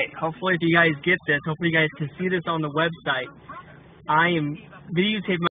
right. Hopefully, if you guys get this, hopefully you guys can see this on the website. I am videotaping